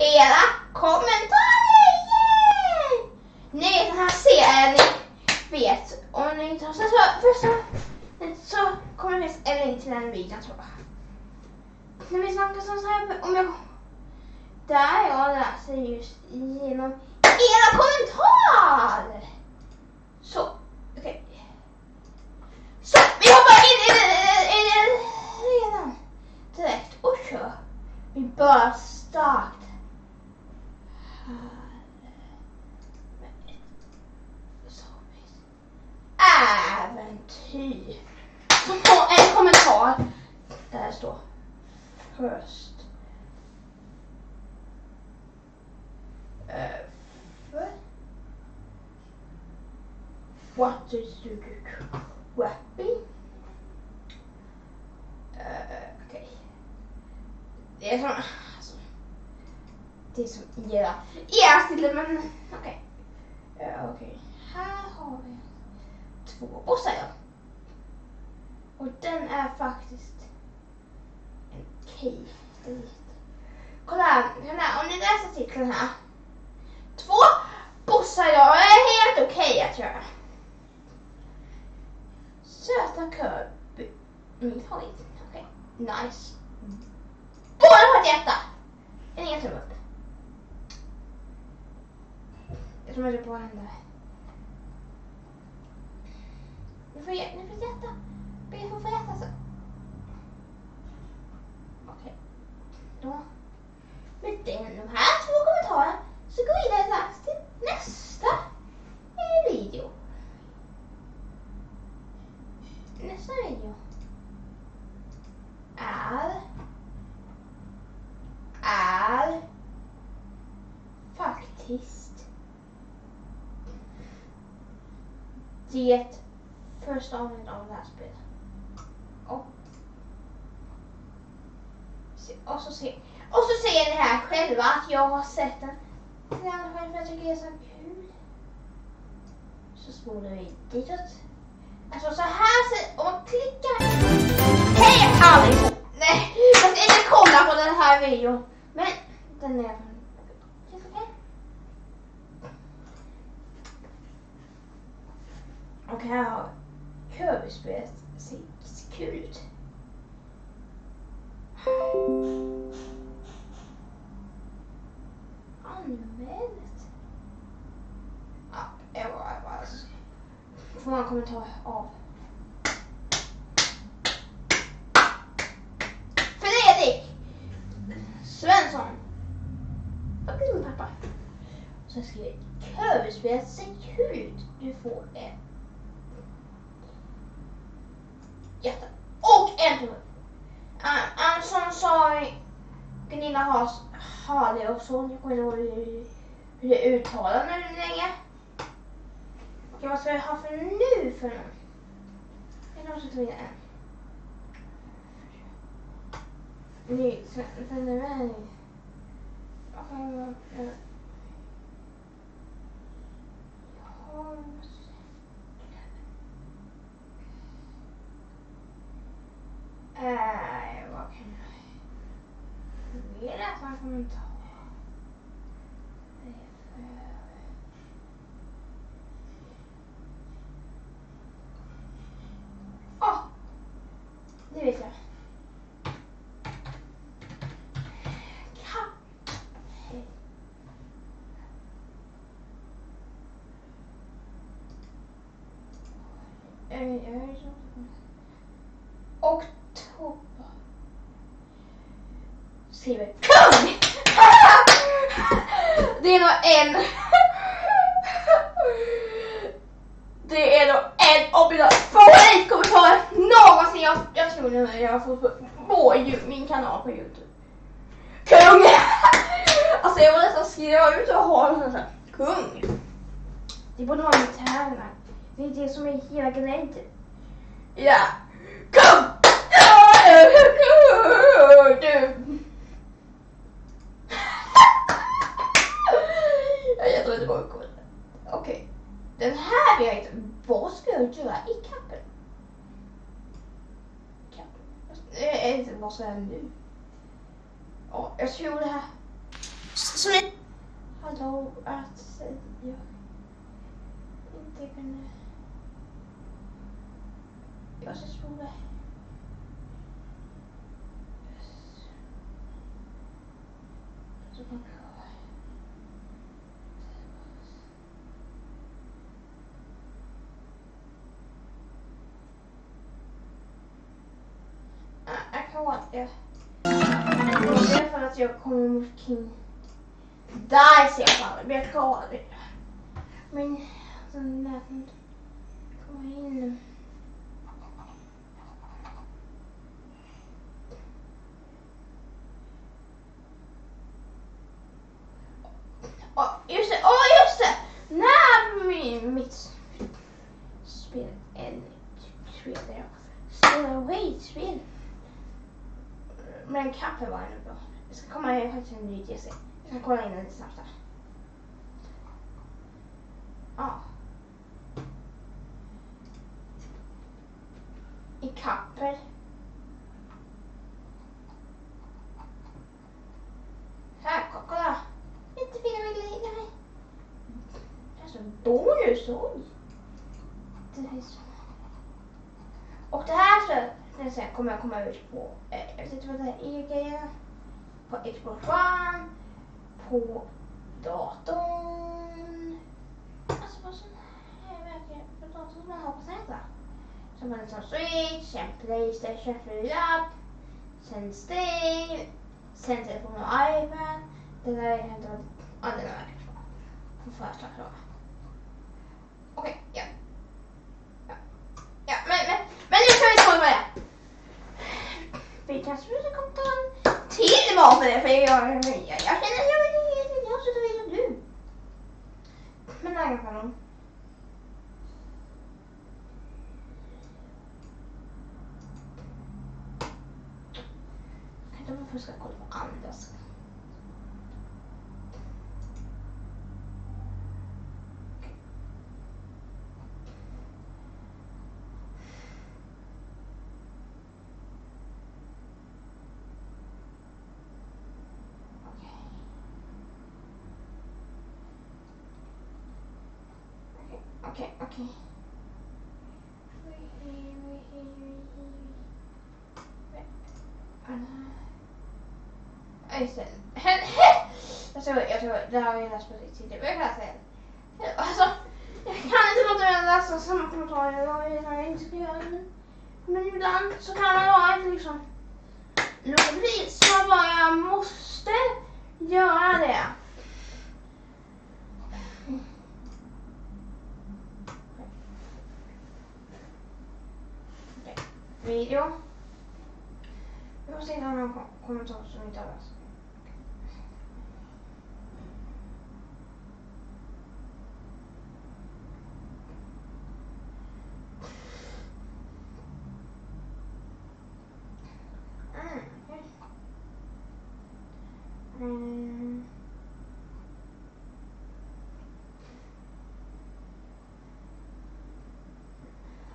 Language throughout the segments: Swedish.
era kommentarer! Yeah! Ni vet den här serien ni vet. Om ni inte har sett så, första så kommer det finnas en länk till den videon tror jag. När vi snackar så här om jag där jag läser just genom era kommentarer. Så, okej. Så, vi hoppar in i det redan direkt och kör. Vi börjar starkt ty. Som har en kommentar där står höst. Uh, eh, what is the weapon? Uh, Okej. Det är som... Alltså, det är som era, era stille men okej. Uh, okej. Här har vi två bossar ja. Och den är faktiskt en cave. Kolla här, den här, om ni läser titeln här. Två bossar jag är helt okej okay, tror jag. Söta Kirby. Min mm, favorit. Okej, okay. nice. Båda har ett hjärta. En egen tumme upp. Jag tror att det är på där. Ni får, ni får hjärta. Be att få äta så. Okej. Då. Med den, de här två kommentarerna så går vi vidare strax till nästa eh, video. Nästa video är är faktiskt det första avsnittet av det här spelet. Och, och, så se, och så ser ni här själva att jag har sett den redan själv för jag tycker det är så kul. Så spolar vi ditåt. Alltså så här ser, om man klickar. Hej allihop! Nej, jag ska inte kolla på den här videon. Men den är Känns okej? Och här har Kirby-spelet ser kul ut. Kommer ta kommentar av. Fredrik Svensson. Faktiskt min pappa. Och sen skriver Kirby-spelet ser kul ut. Du får en hjärta. Och en tumme uh, Som sa Gunilla Has, Hale och så. Jag kommer inte ihåg hur, hur det uttalas nu länge. Okej, vad ska jag ha för nu för någon? Jag kanske tar in en. Ny, för nu är ni. Okej, jag... Jaha, Äh, vad kan jag mer läsa en kommentar? Åh! Oh, det vet jag. Och Tobba. Skriver KUNG! Det är nog en... Det är nog en av mina favoritkommentarer någonsin. Jag, jag tror nu jag har fått på min kanal på Youtube. Kung! Alltså jag var nästan skriva ut och ha en sån här. Kung! Det borde vara militären. Det är det som är hela grejen. Typ. Ja. Kung! Du. Jag tror inte på Okej. Okay. Den här vet vad ska jag göra i kappen? Kappen. Vad ska jag nu? Ja, jag tror det här. Som ni... Hallå, att jag inte kunde... Jag ska spola. Så kan jag- Ja, Jag kan vara det. Det är för att jag kommer mot King Dice i alla fall. Men jag kan det. Men den lät inte komma in. Oh, just det, åh just det! När min, mitt spel, en spel där jag spelar skitspel. Men kaffe var ändå bra. Jag ska komma ihåg faktiskt en ny DC. Jag ska kolla in den lite snabbt här. Ja. I kapper. Här, ko- kolla. Jättefina bilder. Nej. Det är så nu. Det så. Och det här så, den sen kommer jag komma ut på, eh, jag vet inte vad det här är, på Xbox One, på datorn, alltså på sån här verkligen, på datorn som man har på Zelda. Som en sån Switch, sen Playstation 4, sen Steam, sen telefon och iPad. Det där är inte ja den har jag bra. På första klara. Okej, ja. Ja, ja men, men, men nu kan vi kolla på det. Vi kanske ska komma ta en till mat med det för jag, jag, jag, jag känner att jag vill jag så vill du. Men det är ganska långt. Jag kanske först ska kolla på andras. Okej, okej. Ja, just det. Jag tror, jag tror, det har jag läst på tidigare. Jag kan läsa igen. Alltså, jag kan inte låta bli att läsa samma kommentarer jag inte ska göra det. Men ibland så kan man vara inte liksom bli så bara jag måste göra det. Video. Vi får se om det är någon kom- kommentar som inte har läst. Mm, okej. Mm.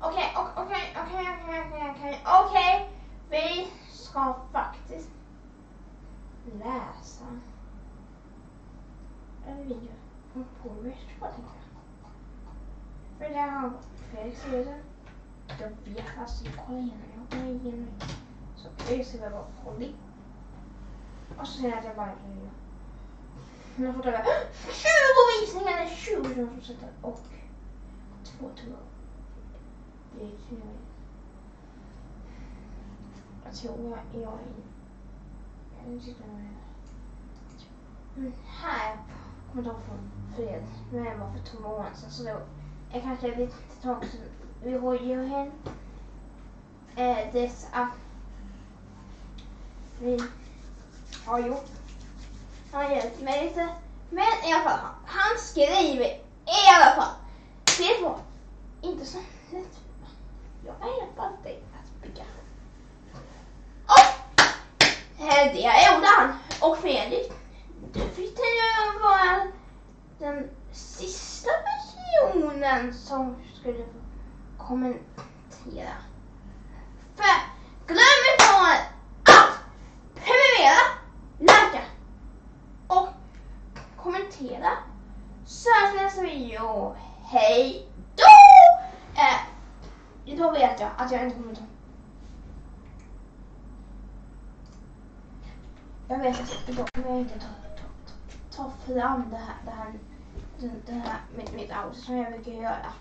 Okej, ok- okej, okej. Vi ska faktiskt läsa en video om Polish tror jag tänker jag. För det har Felix skrivit den. Jag vet alltså, jag kollar igenom, jag kollar igenom. Så jag skriver bara Polly. Och så säger jag att jag bara vill. Men jag får över 20 visningar eller 20 som sätter och två tummar. Det är kul. Jag tror jag, jag är... Jag sitter med mm, Här kommer de från Fred. Men den var för två månader sedan så då är kanske lite tag sedan vi har ju hen. Eh, dess att vi har gjort. Han har hjälpt mig lite. Men i alla fall, han- skriver i alla fall. Det var inte så lätt. Jag kan hjälpa dig att bygga. Och eh, det gjorde han. Och Fredrik, du fick ju vara den sista personen som skulle kommentera. För glöm inte att prenumerera, likea och kommentera. Så hörs nästa video. Hej då! Eh, då vet jag att jag inte kommer Jag vet att idag kommer jag inte ta, ta, ta fram det här, det här, det här mitt, mitt auto som jag brukar göra.